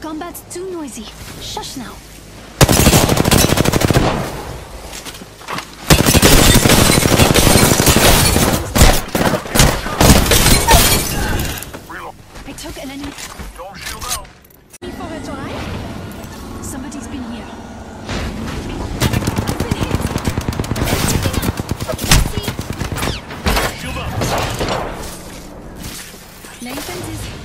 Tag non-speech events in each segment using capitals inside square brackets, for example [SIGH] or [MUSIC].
Combat's too noisy. Shush now. I took an enemy. Don't shield out. Vorwärts, alright? Somebody's been here. I've been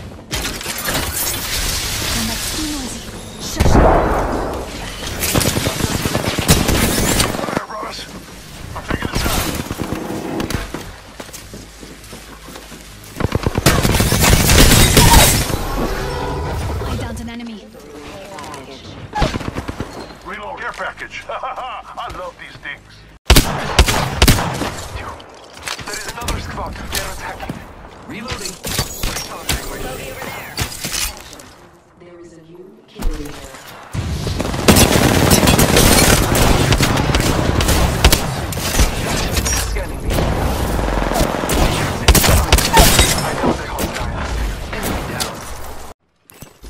Care package. [LAUGHS] I love these things. There is another squad. They're attacking. Reloading. There is a new kill leader. Scanning me.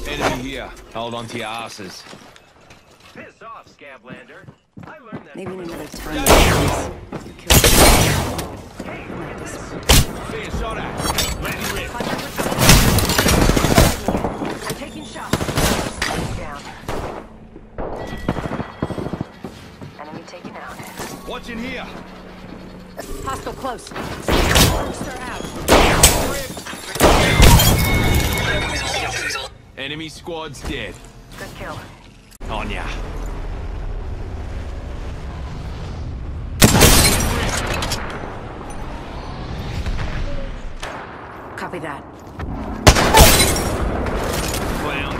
Enemy here. Hold on to your asses. Scablander. I learned that Maybe in another time. You kill Not this. Being shot at. Ready, rip. I'm taking shots. Down. Enemy taken out. Watching here. Hostile close. Monster out. Enemy squad's dead. Good kill. Copy that. Clown